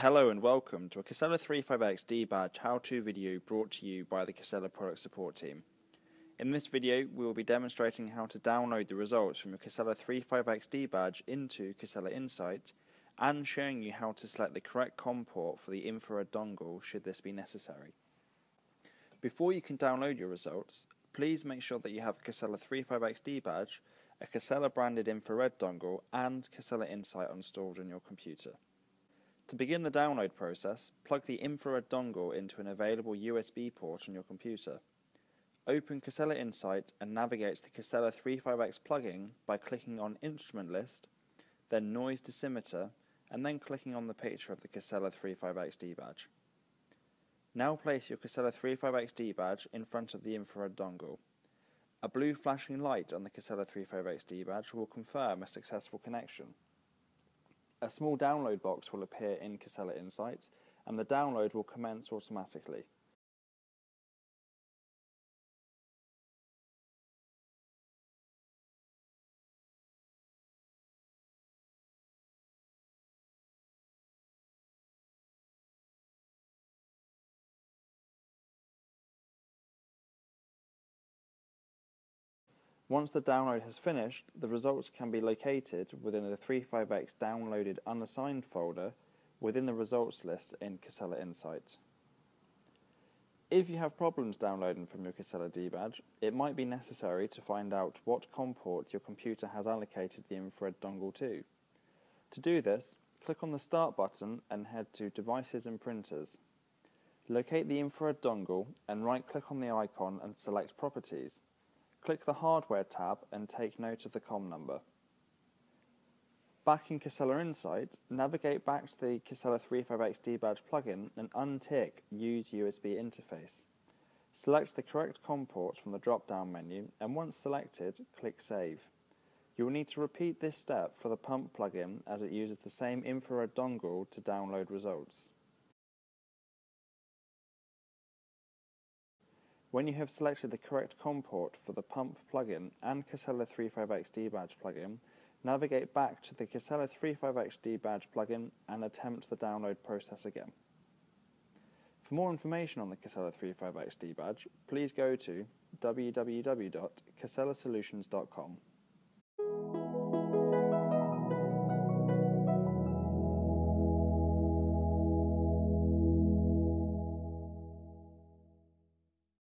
Hello and welcome to a Casella 35X dBadge how-to video brought to you by the Casella product support team. In this video we will be demonstrating how to download the results from your Casella 35X dBadge into Casella Insight and showing you how to select the correct COM port for the infrared dongle should this be necessary. Before you can download your results, please make sure that you have a Casella 35X dBadge, a Casella branded infrared dongle and Casella Insight installed on your computer. To begin the download process, plug the infrared dongle into an available USB port on your computer. Open Casella Insight and navigate to the Casella 35X plugin by clicking on Instrument List, then Noise Dosimeter, and then clicking on the picture of the Casella 35X dBadge. Now place your Casella 35X dBadge in front of the infrared dongle. A blue flashing light on the Casella 35X dBadge will confirm a successful connection. A small download box will appear in Casella Insight and the download will commence automatically. Once the download has finished, the results can be located within the 35X downloaded unassigned folder within the results list in Casella Insight. If you have problems downloading from your Casella dBadge, it might be necessary to find out what COM port your computer has allocated the infrared dongle to. To do this, click on the Start button and head to Devices and Printers. Locate the infrared dongle and right click on the icon and select Properties. Click the Hardware tab and take note of the COM number. Back in Casella Insight, navigate back to the Casella 35X dBadge plugin and untick Use USB Interface. Select the correct COM port from the drop-down menu and once selected, click Save. You will need to repeat this step for the pump plugin as it uses the same infrared dongle to download results. When you have selected the correct COM port for the pump plugin and Casella 35X dBadge plugin, navigate back to the Casella 35X dBadge plugin and attempt the download process again. For more information on the Casella 35X dBadge, please go to www.casellasolutions.com.